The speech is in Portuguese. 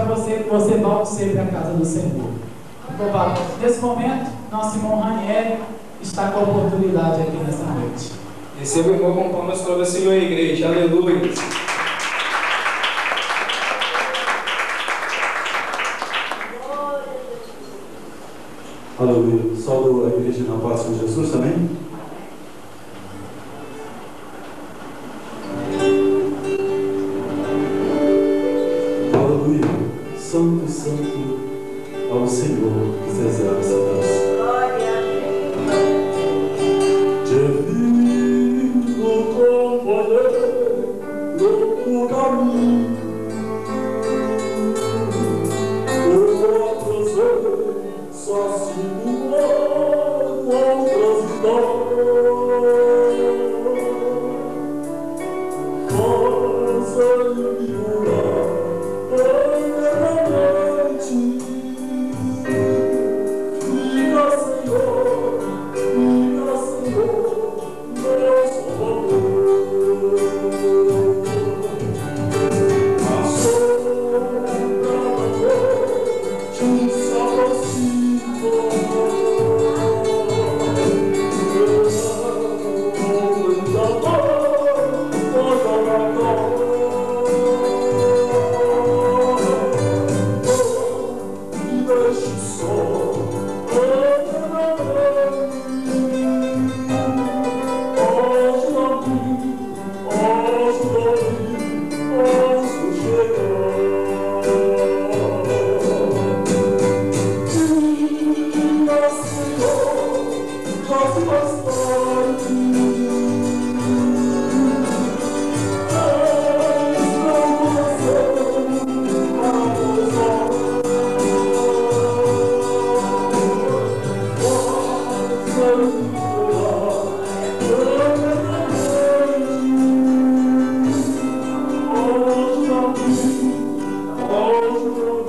para você que você volte sempre à casa do Senhor. Louvado. Nesse momento, nosso irmão Ranieri está com a oportunidade aqui nessa noite. Receba o irmão com palmas para o Senhor, igreja. Aleluia. Aleluia. Saúdo a igreja na paz de Jesus também. Santo, santo ao Senhor dos exércitos. Divino companheiro no caminho, Senhor.